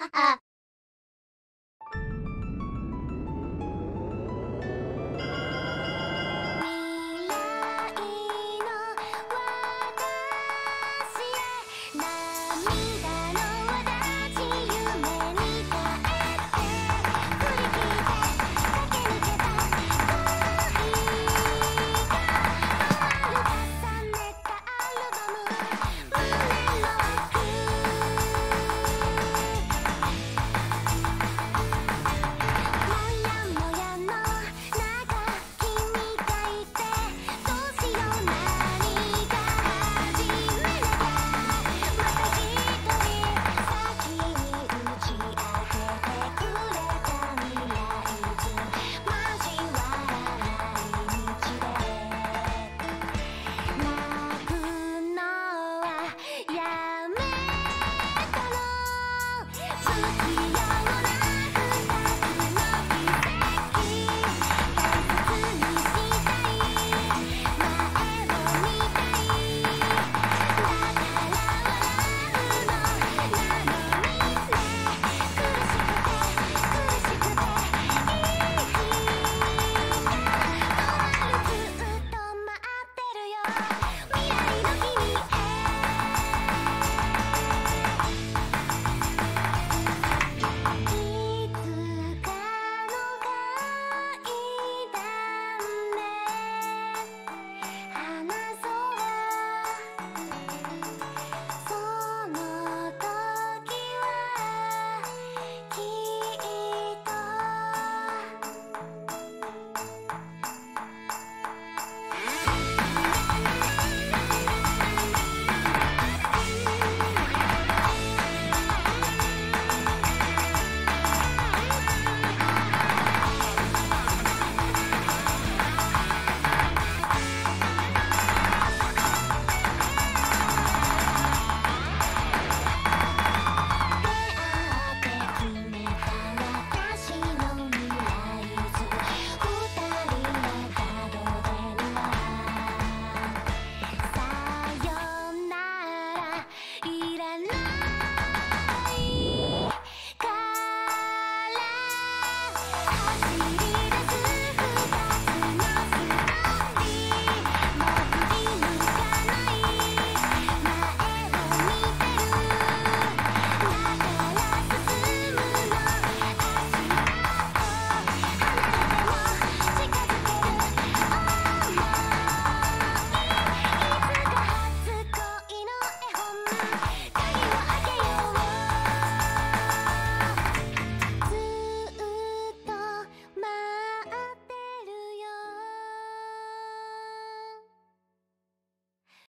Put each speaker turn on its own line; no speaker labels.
あ。